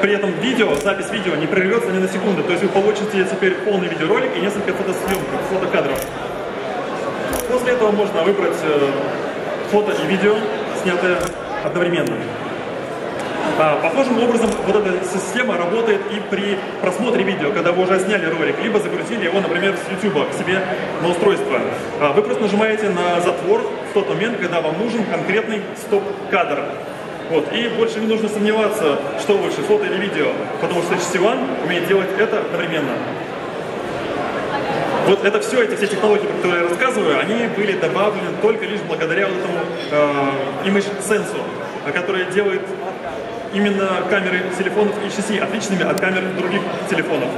при этом видео, запись видео не прервется ни на секунду. То есть вы получите теперь полный видеоролик и несколько фотосъемков, фотокадров. После этого можно выбрать э, фото и видео, снятое одновременно. А, похожим образом вот эта система работает и при просмотре видео, когда вы уже сняли ролик, либо загрузили его, например, с YouTube к себе на устройство. А, вы просто нажимаете на затвор в тот момент, когда вам нужен конкретный стоп-кадр. Вот. И больше не нужно сомневаться, что лучше, фото или видео, потому что HTC One умеет делать это одновременно. Вот это все, эти все технологии, про которые я рассказываю, они были добавлены только лишь благодаря вот этому э, image сенсу, который делает именно камеры телефонов HTC отличными от камер других телефонов.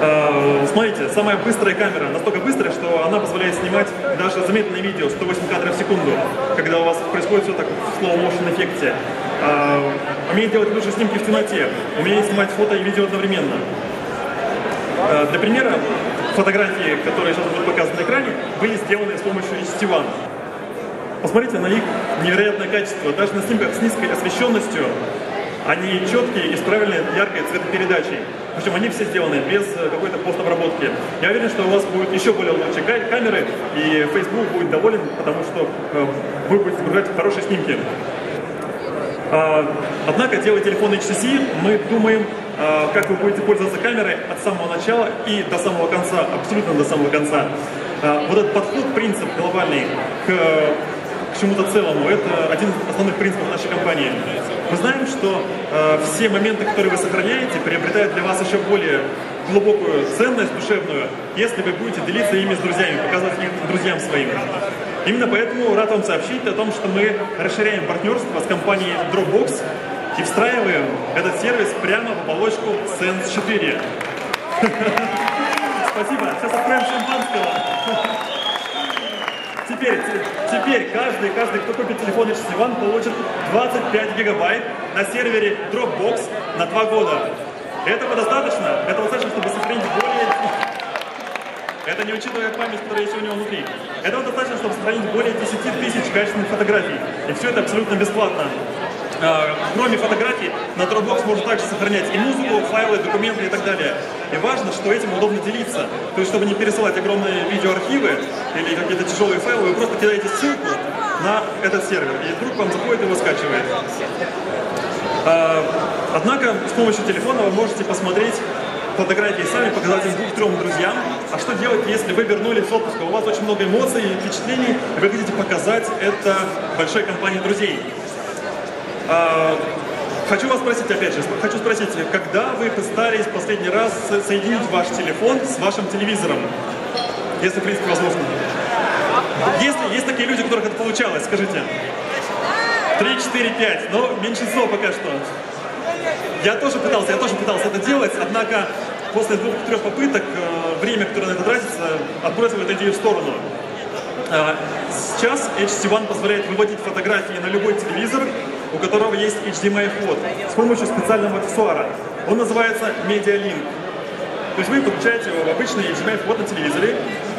Uh, смотрите, самая быстрая камера, настолько быстрая, что она позволяет снимать даже замедленное видео 108 кадров в секунду, когда у вас происходит все так в slow motion эффекте. Uh, умеет делать лучшие снимки в темноте, умеет снимать фото и видео одновременно. Uh, для примера, фотографии, которые сейчас будут показаны на экране, были сделаны с помощью HT One. Посмотрите на их невероятное качество. Даже на снимках с низкой освещенностью они четкие и с правильной яркой цветопередачей. Причем они все сделаны без э, какой-то постобработки. Я уверен, что у вас будут еще более лучшие камеры, и Facebook будет доволен, потому что э, вы будете загружать хорошие снимки. А, однако, делая телефон HTC, мы думаем, а, как вы будете пользоваться камерой от самого начала и до самого конца, абсолютно до самого конца. А, вот этот подход, принцип глобальный к к чему-то целому. Это один из основных принципов нашей компании. Мы знаем, что э, все моменты, которые вы сохраняете, приобретают для вас еще более глубокую ценность душевную, если вы будете делиться ими с друзьями, показывать их друзьям своим. Именно поэтому рад вам сообщить о том, что мы расширяем партнерство с компанией Dropbox и встраиваем этот сервис прямо в оболочку Sense 4. Спасибо. Сейчас откроем шампанского теперь, теперь каждый, каждый, кто купит телефон HTC One, получит 25 гигабайт на сервере Dropbox на 2 года. Этого достаточно? Этого достаточно, чтобы сохранить более... Это не учитывая память, которая есть у него внутри. Этого достаточно, чтобы сохранить более 10 тысяч качественных фотографий. И все это абсолютно бесплатно. А, кроме фотографий, на Dropbox можно также сохранять и музыку, файлы, документы и так далее. И важно, что этим удобно делиться. То есть, чтобы не пересылать огромные видеоархивы или какие-то тяжелые файлы, вы просто кидаете ссылку на этот сервер, и друг вам заходит и его скачивает. А, однако, с помощью телефона вы можете посмотреть фотографии сами, показать им двух-трем друзьям. А что делать, если вы вернулись с отпуска? У вас очень много эмоций, впечатлений, и вы хотите показать это большой компании друзей. А, хочу вас спросить, опять же, хочу спросить, когда вы пытались последний раз соединить ваш телефон с вашим телевизором? Если, в принципе, возможно. Если есть такие люди, у которых это получалось, скажите. Три, четыре, пять. Но меньшинство пока что. Я тоже пытался, я тоже пытался это делать, однако после двух-трех попыток э, время, которое на это тратится, отбросило эту идею в сторону. А, сейчас HT One позволяет выводить фотографии на любой телевизор, у которого есть HDMI вход, с помощью специального аксессуара. Он называется MediaLink. То есть вы подключаете его в обычный HDMI вход на телевизоре.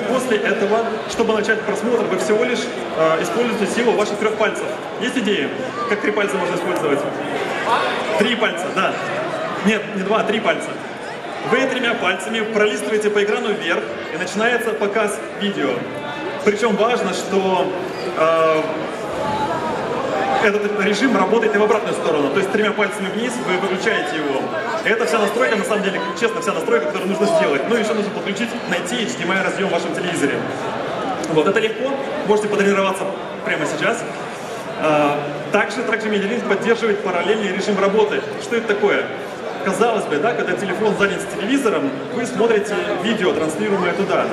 После этого, чтобы начать просмотр, вы всего лишь э, используете силу ваших трех пальцев. Есть идеи, как три пальца можно использовать? Три пальца, да. Нет, не два, а три пальца. Вы тремя пальцами пролистываете по экрану вверх, и начинается показ видео. Причем важно, что э, этот режим работает и в обратную сторону. То есть тремя пальцами вниз вы выключаете его. Это вся настройка, на самом деле, честно, вся настройка, которую нужно сделать. Ну и еще нужно подключить, найти HDMI разъем в вашем телевизоре. Вот, это легко, можете потренироваться прямо сейчас. А, также, также MediaLink поддерживает параллельный режим работы. Что это такое? Казалось бы, да, когда телефон занят с телевизором, вы смотрите видео, транслируемое туда.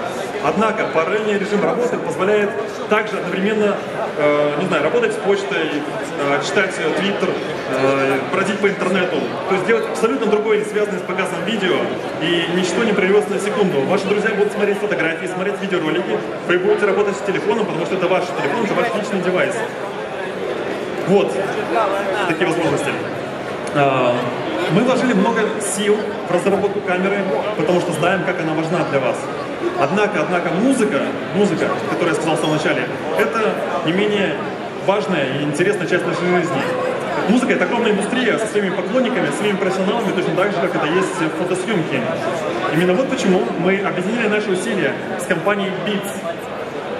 Однако параллельный режим работы позволяет также одновременно, э, не знаю, работать с почтой, э, читать твиттер, э, бродить по интернету. То есть делать абсолютно другое, не связанное с показом видео, и ничто не прервется на секунду. Ваши друзья будут смотреть фотографии, смотреть видеоролики, вы будете работать с телефоном, потому что это ваш телефон, это ваш личный девайс. Вот такие возможности. Мы вложили много сил в разработку камеры, потому что знаем, как она важна для вас. Однако, однако музыка, музыка, которую я сказал в самом начале, это не менее важная и интересная часть нашей жизни. Музыка — это огромная индустрия со своими поклонниками, своими профессионалами, точно так же, как это есть в фотосъемке. Именно вот почему мы объединили наши усилия с компанией Beats.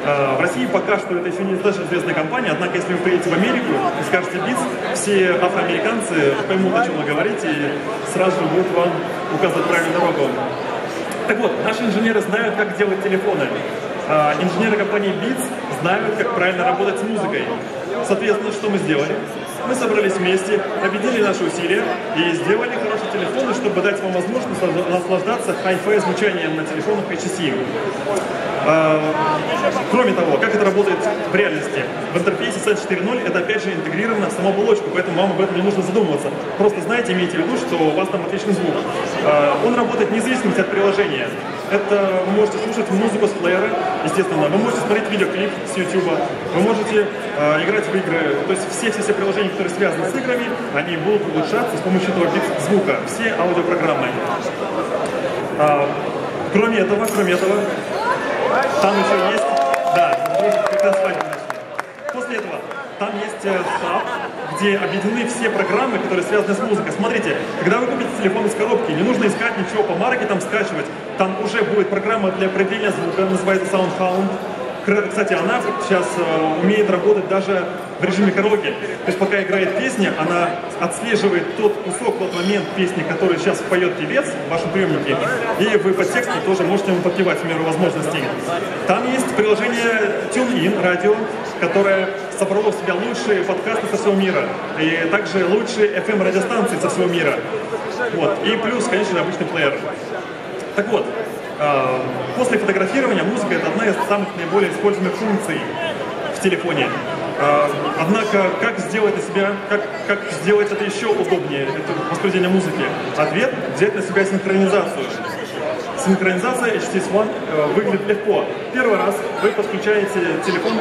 А, в России пока что это еще не достаточно известная компания, однако если вы приедете в Америку и скажете Beats, все афроамериканцы поймут, о чем вы говорите, и сразу же будут вам указывать правильную дорогу. Так вот, наши инженеры знают, как делать телефоны. А, инженеры компании Beats знают, как правильно работать с музыкой. Соответственно, что мы сделали? Мы собрались вместе, объединили наши усилия и сделали хорошие телефоны, чтобы дать вам возможность наслаждаться хай-фай звучанием на телефонах HTC. А, кроме того, как это работает в реальности? В интерфейсе Sense 4.0 это опять же интегрировано в саму оболочку, поэтому вам об этом не нужно задумываться. Просто знайте, имейте в виду, что у вас там отличный звук. А, он работает вне зависимости от приложения. Это вы можете слушать музыку с плеера, естественно, вы можете смотреть видеоклип с YouTube, вы можете э, играть в игры. То есть все-все-все приложения, которые связаны с играми, они будут улучшаться с помощью этого звука. Все аудиопрограммы. А, кроме этого, кроме этого, там еще есть... Да, как раз После этого там есть э, хаб, где объединены все программы, которые связаны с музыкой. Смотрите, когда вы купите телефон из коробки, не нужно искать ничего по марке, там скачивать. Там уже будет программа для определения звука, называется SoundHound. Кстати, она сейчас э, умеет работать даже в режиме караоке. То есть пока играет песня, она отслеживает тот кусок, тот момент песни, который сейчас поет певец в вашем приемнике, и вы по тексту тоже можете ему подпевать в меру возможностей. Там есть приложение TuneIn, радио, которое собрало в себя лучшие подкасты со всего мира, и также лучшие FM-радиостанции со всего мира. Вот. И плюс, конечно, обычный плеер. Так вот, после фотографирования музыка это одна из самых наиболее используемых функций в телефоне. А, однако, как сделать на себя, как, как сделать это еще удобнее, это воспроизведение музыки? Ответ – взять на себя синхронизацию. Синхронизация HTS One э, выглядит легко. Первый раз вы подключаете телефон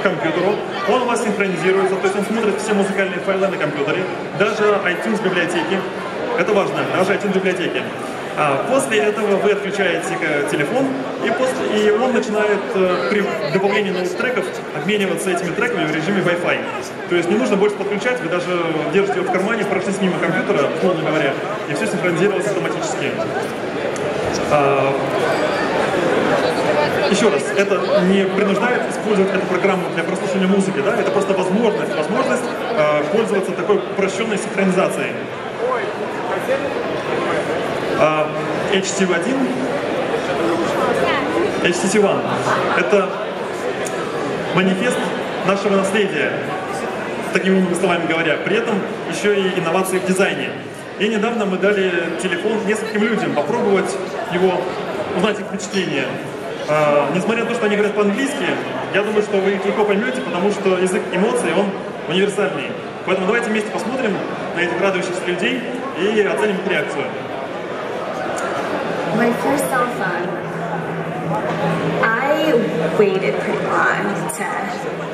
к компьютеру, он у вас синхронизируется, то есть он смотрит все музыкальные файлы на компьютере, даже iTunes библиотеки. Это важно, даже iTunes библиотеки. А после этого вы отключаете телефон, и, после, и он начинает э, при добавлении новых треков обмениваться этими треками в режиме Wi-Fi. То есть не нужно больше подключать, вы даже держите его в кармане, прошлись мимо компьютера, условно говоря, и все синхронизировалось автоматически. А, еще раз, это не принуждает использовать эту программу для прослушивания музыки, да, это просто возможность, возможность э, пользоваться такой упрощенной синхронизацией. А, HTC-1, HTC One, это манифест нашего наследия, такими словами говоря. При этом еще и инновации в дизайне. И недавно мы дали телефон нескольким людям попробовать его, узнать их впечатления. А, несмотря на то, что они говорят по-английски, я думаю, что вы их легко поймете, потому что язык эмоций, он универсальный. Поэтому давайте вместе посмотрим на этих радующихся людей и оценим их реакцию. My first cell phone, I waited pretty long to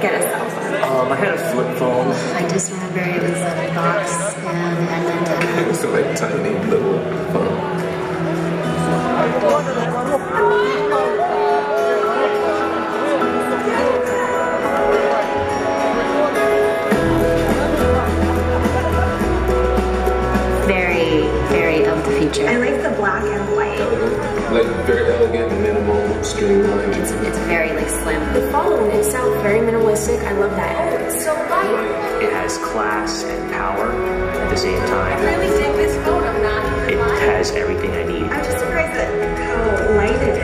get a cell phone. Um, I had a flip phone. I just remember it was in a box and had an antenna. It was a like tiny little phone. Very like slim. The phone itself, very minimalistic. I love that. Oh, it's so light. It has class and power at the same time. I really dig this phone. I'm not It lying. has everything I need. I'm just surprised at how light that